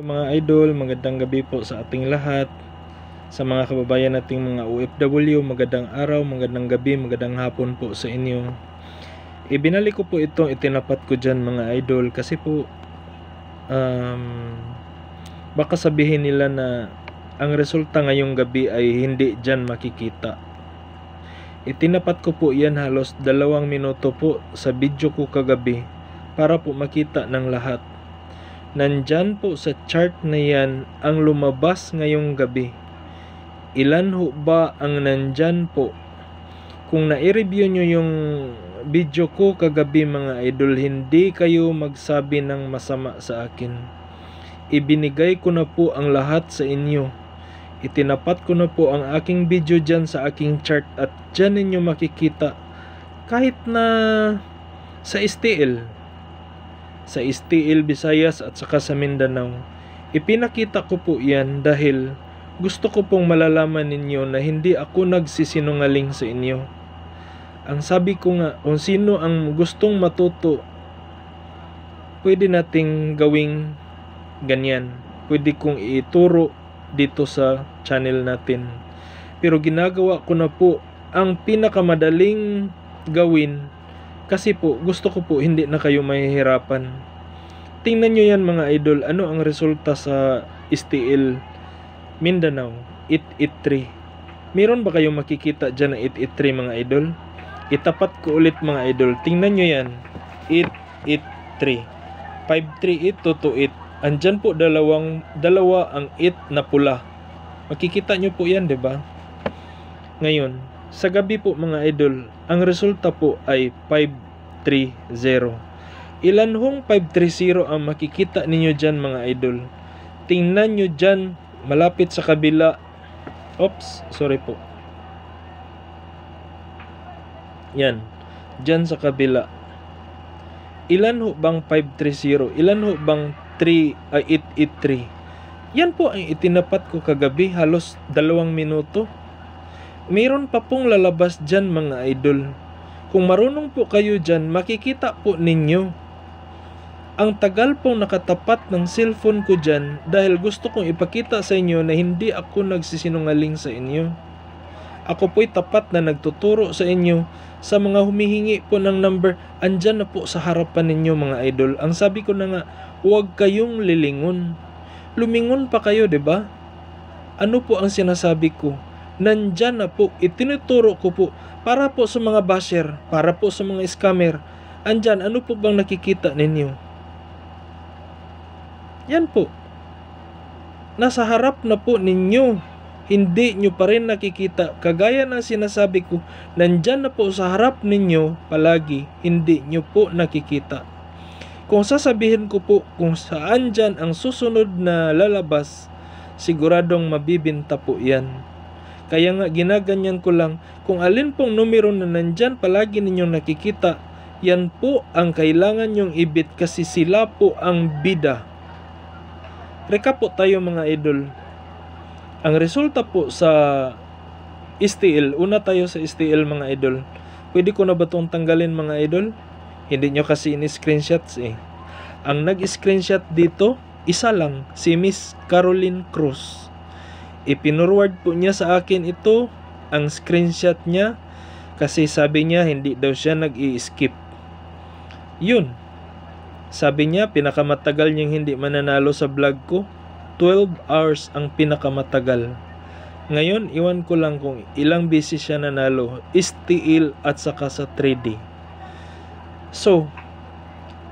Mga idol, magandang gabi po sa ating lahat. Sa mga kababayan nating mga OFW, magandang araw, magandang gabi, magandang hapon po sa inyo. Ibinalik ko po ito, itinapat ko dyan mga idol kasi po um, baka sabihin nila na ang resulta ngayong gabi ay hindi dyan makikita. Itinapat ko po yan halos dalawang minuto po sa video ko kagabi para po makita ng lahat. Nandyan po sa chart na yan ang lumabas ngayong gabi. Ilan ho ba ang nandyan po? Kung na-review nyo yung video ko kagabi mga idol, hindi kayo magsabi ng masama sa akin. Ibinigay ko na po ang lahat sa inyo. Itinapat ko na po ang aking video dyan sa aking chart at dyan ninyo makikita kahit na sa STL sa STL Visayas at saka sa Mindanao. Ipinakita ko po yan dahil gusto ko pong malalaman ninyo na hindi ako nagsisinungaling sa inyo. Ang sabi ko nga, kung sino ang gustong matuto, pwede nating gawing ganyan. Pwede kong ituro dito sa channel natin. Pero ginagawa ko na po ang pinakamadaling gawin kasi po, gusto ko po hindi na kayo mahihirapan. Tingnan nyo yan mga idol, ano ang resulta sa STL Mindanao, 883. Meron ba kayong makikita dyan na 883 mga idol? Itapat ko ulit mga idol. Tingnan nyo yan, 883. 538 to 28. Andyan po dalawang, dalawa ang 8 na pula. Makikita nyo po yan, 'di ba? Ngayon, sa gabi po mga idol, ang resulta po ay 530. Ilan hong 530 ang makikita ninyo dyan mga idol? Tingnan nyo dyan, malapit sa kabila. Oops, sorry po. Yan, dyan sa kabila. Ilan ho bang 530? Ilan ho bang 3, ay 883? Yan po ang itinapat ko kagabi, halos dalawang minuto. Mayroon pa pong lalabas dyan mga idol. Kung marunong po kayo dyan, makikita po ninyo. Ang tagal pong nakatapat ng cellphone ko dyan dahil gusto kong ipakita sa inyo na hindi ako nagsisinungaling sa inyo. Ako po'y tapat na nagtuturo sa inyo sa mga humihingi po ng number, andyan na po sa harapan ninyo mga idol. Ang sabi ko na nga, huwag kayong lilingon. Lumingon pa kayo, 'di ba? Ano po ang sinasabi ko? Nandyan na po, itinuturo ko po para po sa mga basher, para po sa mga scammer. Andyan, ano po bang nakikita ninyo? Yan po. Nasa harap na po ninyo. Hindi nyo pa rin nakikita. Kagaya ng sinasabi ko, nandyan na po sa harap ninyo palagi, hindi nyo po nakikita. Kung sasabihin ko po kung saan dyan ang susunod na lalabas, siguradong mabibinta po yan. Kaya nga ginaganyan ko lang kung alin pong numero na nandyan palagi ninyong nakikita, yan po ang kailangan nyong ibit kasi sila po ang bida. Recap po tayo mga idol. Ang resulta po sa STL, una tayo sa STL mga idol. Pwede ko na ba itong tanggalin mga idol? Hindi nyo kasi in-screenshots eh. Ang nag-screenshot dito, isa lang, si Miss Caroline Cruz. Ipinurward po niya sa akin ito, ang screenshot niya, kasi sabi niya hindi daw siya nag-i-skip. Yun. Sabi niya, pinakamatagal niyang hindi mananalo sa vlog ko. 12 hours ang pinakamatagal. Ngayon, iwan ko lang kung ilang beses siya nanalo, STL at saka sa 3D. So,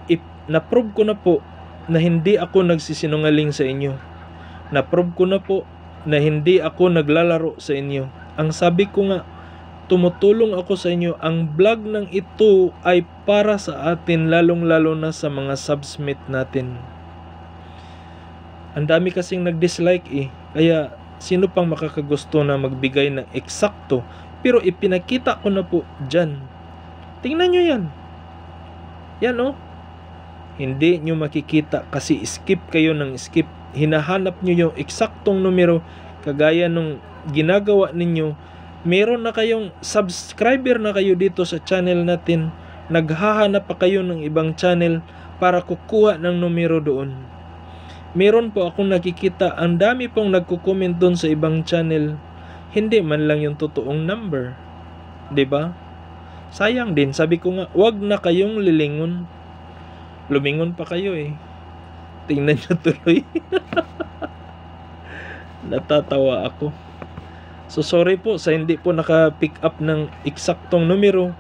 if na-prove ko na po na hindi ako nagsisinungaling sa inyo. Na-prove ko na po na hindi ako naglalaro sa inyo. Ang sabi ko nga, tumutulong ako sa inyo. Ang vlog ng ito ay para sa atin, lalong-lalo na sa mga subsmit natin. Ang dami kasing nag-dislike eh. Kaya sino pang makakagusto na magbigay ng eksakto. Pero ipinakita ko na po dyan. Tingnan nyo yan. Yan oh. Hindi nyo makikita kasi skip kayo ng skip. Hinahanap nyo yung eksaktong numero kagaya nung ginagawa ninyo. Meron na kayong subscriber na kayo dito sa channel natin. Naghahanap pa kayo ng ibang channel para kukuha ng numero doon. meron po akong nakikita, ang dami pong nagko-comment doon sa ibang channel. Hindi man lang yung totoong number. 'Di ba? Sayang din, sabi ko nga, wag na kayong lilingon. Lumingon pa kayo eh. Tingnan nyo tuloy. Natatawa ako. So sorry po sa hindi po naka-pick up ng eksaktong numero.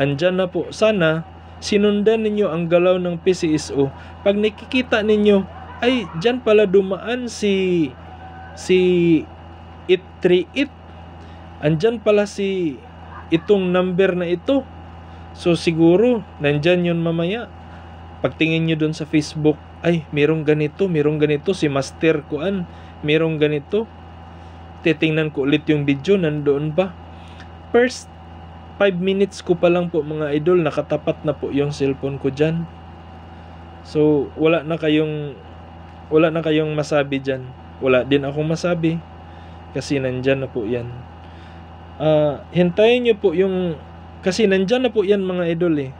Andyan na po. Sana sinundan ninyo ang galaw ng PCSO. Pag nakikita ninyo, ay dyan pala dumaan si si it 38. Andyan pala si itong number na ito. So siguro, nandyan yun mamaya. Pagtingin nyo dun sa Facebook, ay, merong ganito, merong ganito, si Master Kuan, merong ganito titingnan ko ulit yung video, nandoon ba? First 5 minutes ko pa lang po mga idol, nakatapat na po yung cellphone ko dyan. So, wala na kayong wala na kayong masabi dyan. Wala din akong masabi kasi nandyan na po yan. Uh, hintayin nyo po yung kasi nandyan na po yan mga idol eh.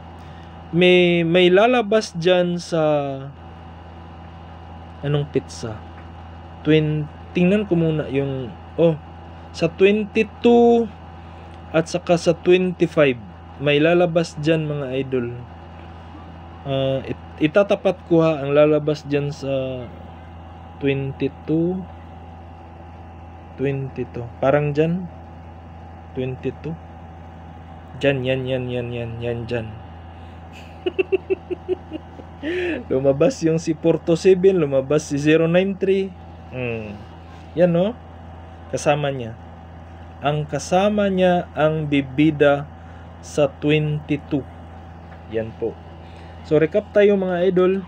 May, may lalabas dyan sa anong pizza? Twin, tingnan ko muna yung Oh, sa 22 at saka sa 25 may lalabas dyan mga idol. Uh, it, itatapat ko ha ang lalabas dyan sa 22 22 parang dyan. 22 dyan yan yan yan yan yan dyan lumabas yung si Porto 7 lumabas si 093 mm. yan no kasama niya. Ang kasama niya ang bibida sa 22. Yan po. So recap tayo mga idol.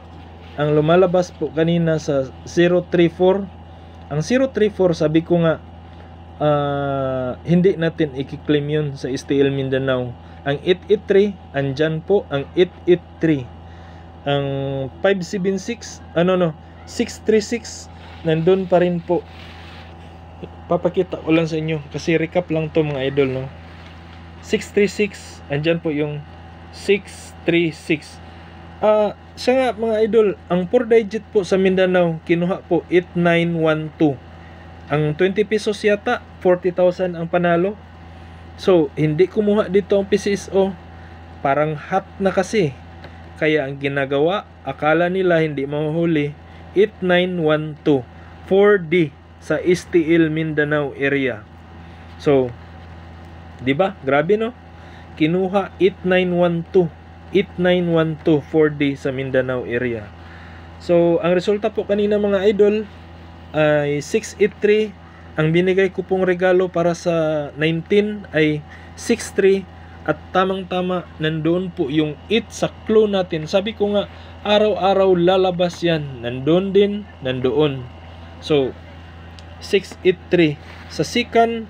Ang lumalabas po kanina sa 034. Ang 034 sabi ko nga uh, hindi natin i-claim yun sa STL Mindanao. Ang 883 andyan po ang 883. Ang 576 ano no 636 nandun pa rin po. Papakita ko lang sa inyo kasi recap lang to mga idol no. 636 andyan po yung 636 ah uh, siya nga mga idol ang 4 digit po sa Mindanao kinuha po 8912 ang 20 pesos yata 40,000 ang panalo. So hindi kumuha dito ang PCSO parang hot na kasi kaya ang ginagawa akala nila hindi mahuhuli 8912 4D sa STL Mindanao area. So, 'di ba? Grabe no? Kinuha 8912 8912 4D sa Mindanao area. So, ang resulta po kanina mga idol ay 683. Ang binigay ko pong regalo para sa 19 ay 63 at tamang-tama nandoon po yung it sa clue natin. Sabi ko nga, araw-araw lalabas yan. Nandoon din, nandoon. So, 683. Sa second,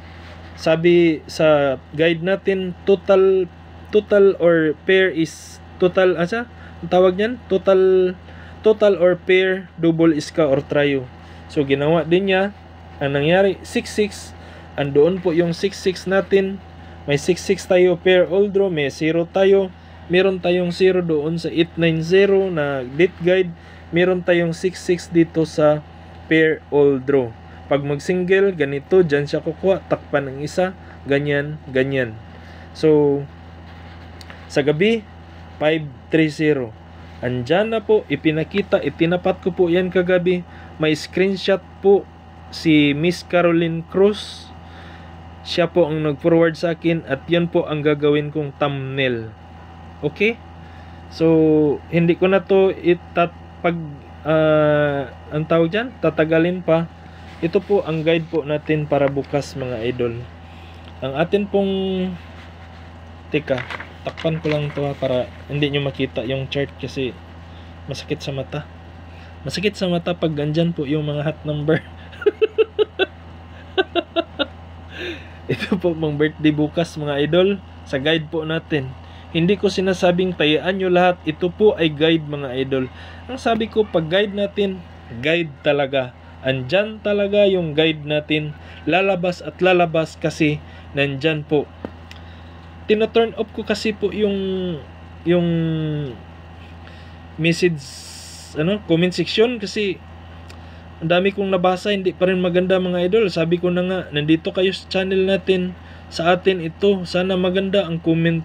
sabi sa guide natin, total total or pair is total asa? Ang tawag niyan? Total total or pair, double iska or trio. So ginawa din niya ang nangyari 66 andoon po yung 66 natin. May 66 tayo pair all draw, may 0 tayo. Meron tayong 0 doon sa 890 na date guide. Meron tayong 66 dito sa pair all draw. Pag mag-single, ganito, dyan siya kukuha, takpan ng isa, ganyan, ganyan. So, sa gabi, 530. Andyan na po, ipinakita, itinapat ko po yan kagabi. May screenshot po si Miss Caroline Cruz. Siya po ang nag-forward sa akin at yan po ang gagawin kong thumbnail. Okay? So, hindi ko na to itat pag uh, ang tawag dyan, tatagalin pa ito po ang guide po natin para bukas mga idol. Ang atin pong teka, takpan ko lang to ha, para hindi nyo makita yung chart kasi masakit sa mata. Masakit sa mata pag ganyan po yung mga hot number. Ito po mga birthday bukas mga idol sa guide po natin. Hindi ko sinasabing tayaan nyo lahat. Ito po ay guide mga idol. Ang sabi ko pag guide natin, guide talaga andyan talaga yung guide natin lalabas at lalabas kasi nandyan po tina-turn off ko kasi po yung yung message ano comment section kasi Ang dami kong nabasa, hindi pa rin maganda mga idol. Sabi ko na nga, nandito kayo sa channel natin. Sa atin ito, sana maganda ang comment.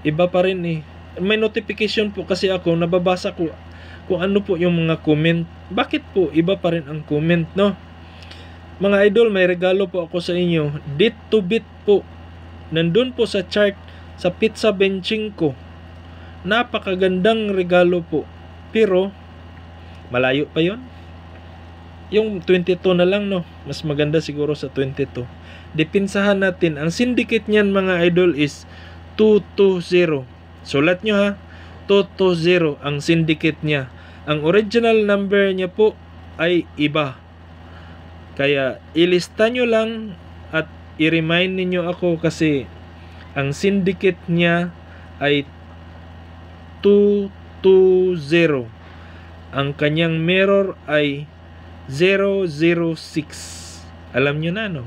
Iba pa rin eh. May notification po kasi ako, nababasa ko kung ano po yung mga comment. Bakit po iba pa rin ang comment, no? Mga idol, may regalo po ako sa inyo. Bit to bit po. Nandun po sa chart sa pizza benching ko. Napakagandang regalo po. Pero, malayo pa yon Yung 22 na lang, no? Mas maganda siguro sa 22. Dipinsahan natin. Ang syndicate niyan, mga idol, is 220. Sulat nyo, ha? 220 ang syndicate niya. Ang original number niya po ay iba. Kaya, ilista nyo lang at i-remind ninyo ako kasi ang syndicate niya ay 220. Ang kanyang mirror ay 006. Alam nyo na, no?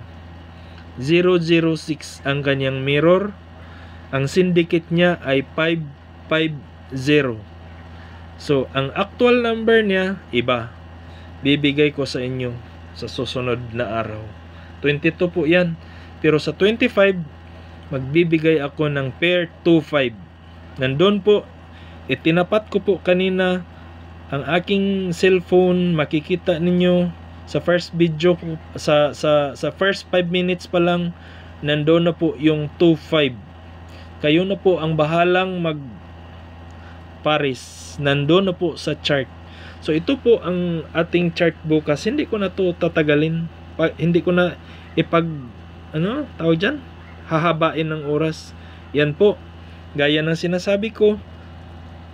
006 ang kanyang mirror. Ang syndicate niya ay 550. So, ang actual number niya, iba. Bibigay ko sa inyo sa susunod na araw. 22 po yan. Pero sa 25, magbibigay ako ng pair 25. Nandun po itinapat ko po kanina ang aking cellphone makikita ninyo sa first video po, sa sa sa first 5 minutes pa lang nandoon na po yung 25 kayo na po ang bahalang mag pares nandoon na po sa chart. So ito po ang ating chart bukas. Hindi ko na to tatagalin. Pa, hindi ko na ipag ano tawag dyan? Hahabain ng oras. Yan po. Gaya ng sinasabi ko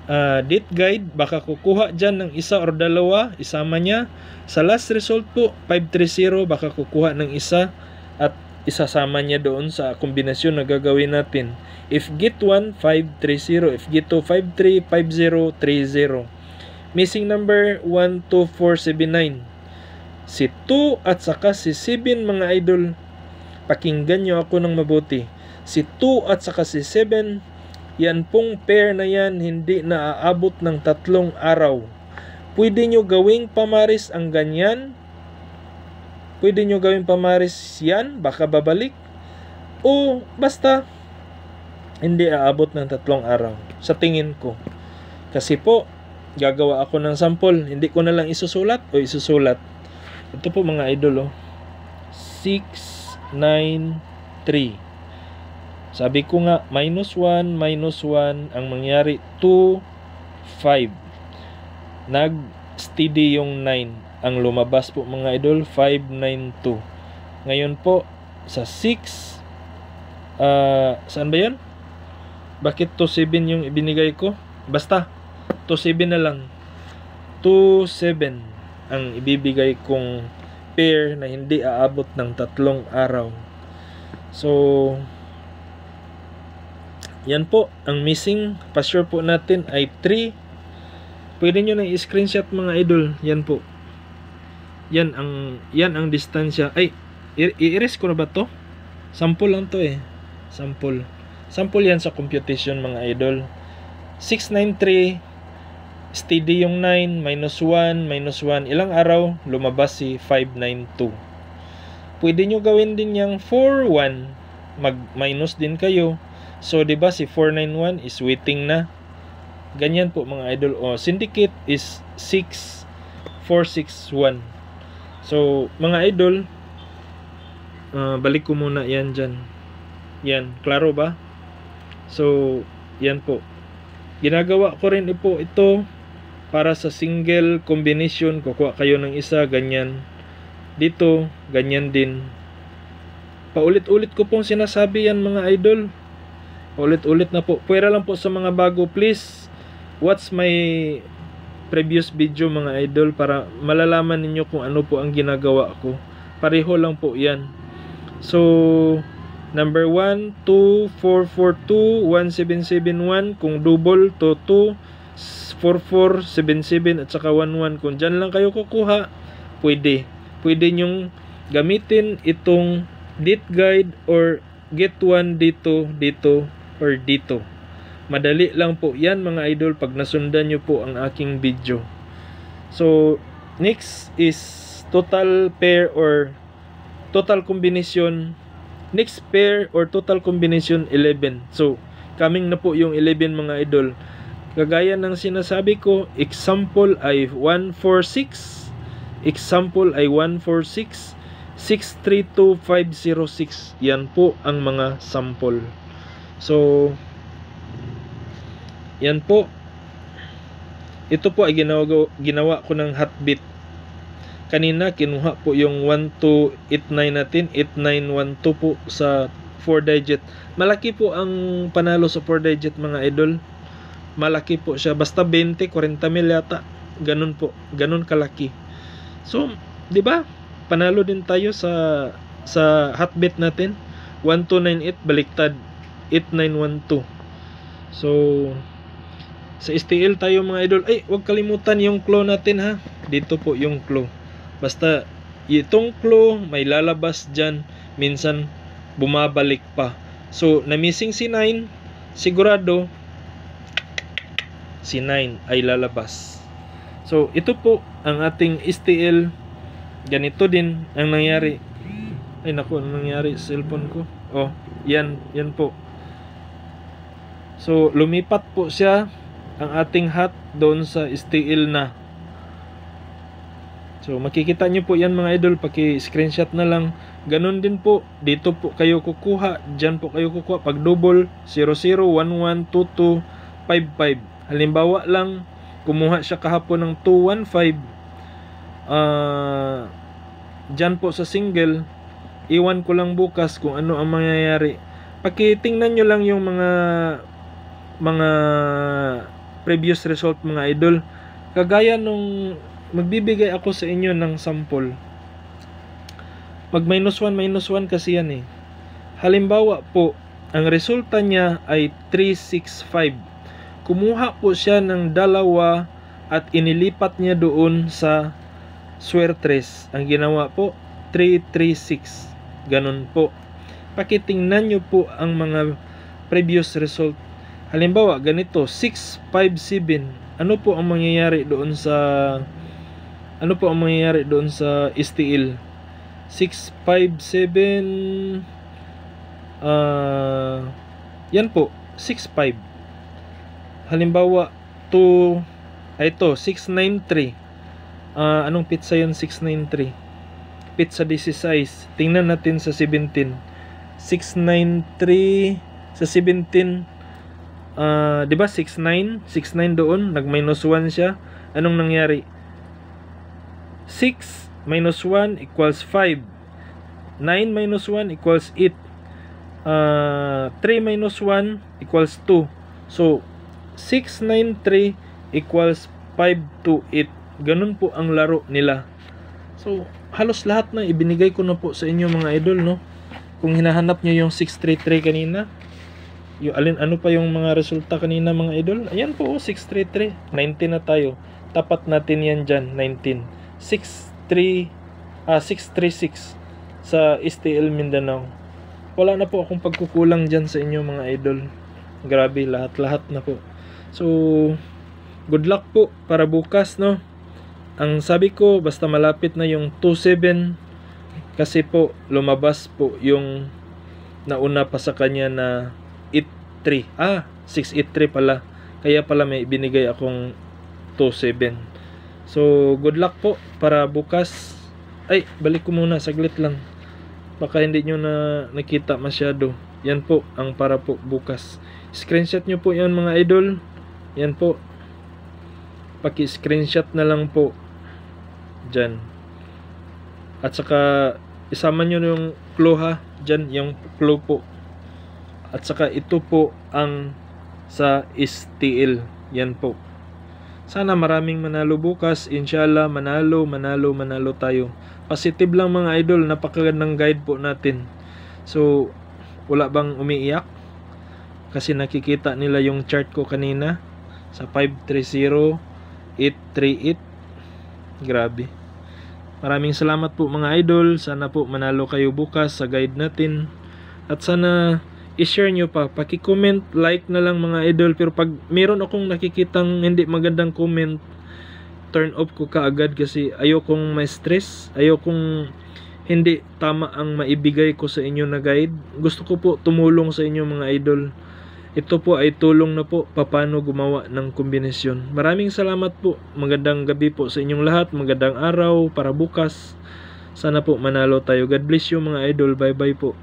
uh, date guide, baka kukuha dyan ng isa or dalawa, isama niya. Sa last result po, 530, baka kukuha ng isa at isasama niya doon sa kombinasyon na gagawin natin. If get 1, 530. If get 2, 53, 5030. Missing number 12479. Si 2 at saka si 7 mga idol, pakinggan nyo ako ng mabuti. Si 2 at saka si 7 yan pong pair na yan hindi naaabot ng tatlong araw. Pwede nyo gawing pamaris ang ganyan. Pwede nyo gawing pamaris yan, baka babalik. O basta hindi aabot ng tatlong araw. Sa tingin ko. Kasi po, gagawa ako ng sample. Hindi ko na lang isusulat o isusulat. Ito po mga idol oh. 6, 9, 3. Sabi ko nga, minus 1, minus 1, ang mangyari 2, 5. Nag-steady yung 9. Ang lumabas po mga idol, 5, 9, 2. Ngayon po, sa 6, uh, ah, saan ba yan? Bakit 2, 7 yung ibinigay ko? Basta, 2, 7 na lang. 2, 7 ang ibibigay kong pair na hindi aabot ng tatlong araw. So, yan po, ang missing pasture po natin ay 3. Pwede nyo na i-screenshot mga idol. Yan po. Yan ang yan ang distansya. Ay, i-erase ko na ba to? Sample lang to eh. Sample. Sample yan sa computation mga idol. 693 steady yung 9 minus 1 minus 1 ilang araw lumabas si 592 pwede nyo gawin din yung 41 mag minus din kayo So, di ba si 491 is waiting na. Ganyan po mga idol. O, oh, syndicate is 6461. So, mga idol, uh, balik ko muna yan dyan. Yan, klaro ba? So, yan po. Ginagawa ko rin po ito para sa single combination. Kukuha kayo ng isa, ganyan. Dito, ganyan din. Paulit-ulit ko pong sinasabi yan mga idol ulit-ulit na po. Pwera lang po sa mga bago please watch my previous video mga idol para malalaman ninyo kung ano po ang ginagawa ko. Pareho lang po yan. So number 1 2 4 4 2 1 7 7 1 kung double to 2 4 4 7 7 at saka 1 1 kung dyan lang kayo kukuha pwede. Pwede nyong gamitin itong date guide or get one dito dito or dito. Madali lang po yan mga idol pag nasundan nyo po ang aking video. So, next is total pair or total combination next pair or total combination 11 so coming na po yung 11 mga idol. Kagaya ng sinasabi ko example ay 146 example ay 146 632506 yan po ang mga sample so yan po. Ito po ay ginawa, ginawa ko ng hotbit. Kanina kinuha po yung 1289 natin 8912 po sa 4 digit. Malaki po ang panalo sa 4 digit mga idol. Malaki po siya. Basta 20 40 mil yata. Ganun po. Ganun kalaki. So di ba? Panalo din tayo sa sa hotbit natin. 1298 baliktad 8912 so sa STL tayo mga idol ay wag kalimutan yung claw natin ha dito po yung claw Basta itong claw may lalabas dyan minsan bumabalik pa. So na missing si 9 sigurado si 9 ay lalabas. So ito po ang ating STL ganito din ang nangyari. Ay naku, ano nangyari sa cellphone ko? Oh, yan, yan po. So lumipat po siya ang ating hat doon sa STL na So makikita nyo po yan mga idol, paki-screenshot na lang. Ganon din po, dito po kayo kukuha, dyan po kayo kukuha. Pag double, 00112255. Halimbawa lang, kumuha siya kahapon ng 215. Uh, dyan po sa single, iwan ko lang bukas kung ano ang mangyayari. Pakitingnan nyo lang yung mga mga previous result mga idol. Kagaya nung magbibigay ako sa inyo ng sample. Mag minus 1, minus 1 kasi yan eh. Halimbawa po, ang resulta niya ay 365. Kumuha po siya ng dalawa at inilipat niya doon sa swertres. Ang ginawa po, 336. Ganon po. Pakitingnan nyo po ang mga previous result. Halimbawa, ganito, 657. Ano po ang mangyayari doon sa ano po ang mangyayari doon sa STL 657 uh, yan po 65 halimbawa 2 ay ito 693 uh, anong pizza yan 693 pizza 16 tingnan natin sa 17 693 sa 17 uh, di ba 69 69 doon nag minus 1 siya anong nangyari 6 minus 1 equals 5. 9 minus 1 equals 8. Uh, 3 minus 1 equals 2. So, 6, 9, 3 equals 5 to 8. Ganun po ang laro nila. So, halos lahat na ibinigay ko na po sa inyo mga idol, no? Kung hinahanap nyo yung 633 kanina, yung alin ano pa yung mga resulta kanina mga idol? Ayan po, 633. 19 na tayo. Tapat natin yan dyan, 19. 63 uh, 636 sa STL Mindanao. Wala na po akong pagkukulang diyan sa inyo mga idol. Grabe lahat-lahat na po. So good luck po para bukas no. Ang sabi ko basta malapit na yung 27 kasi po lumabas po yung nauna pa sa kanya na 83. Ah, 683 pala. Kaya pala may binigay akong 27. So, good luck po para bukas. Ay, balik ko muna, saglit lang. Baka hindi nyo na nakita masyado. Yan po, ang para po bukas. Screenshot nyo po yan mga idol. Yan po. Paki-screenshot na lang po. Diyan. At saka, isama nyo yung clue ha. Diyan, yung clue po. At saka, ito po ang sa STL. Yan po. Sana maraming manalo bukas. Inshallah, manalo, manalo, manalo tayo. Positive lang mga idol. Napakagandang guide po natin. So, wala bang umiiyak? Kasi nakikita nila yung chart ko kanina. Sa 530, 838. Grabe. Maraming salamat po mga idol. Sana po manalo kayo bukas sa guide natin. At sana i-share nyo pa. Paki-comment, like na lang mga idol. Pero pag meron akong nakikitang hindi magandang comment, turn off ko kaagad kasi ayokong may stress, ayokong hindi tama ang maibigay ko sa inyo na guide. Gusto ko po tumulong sa inyo mga idol. Ito po ay tulong na po paano gumawa ng kombinasyon. Maraming salamat po. Magandang gabi po sa inyong lahat. Magandang araw para bukas. Sana po manalo tayo. God bless you mga idol. Bye bye po.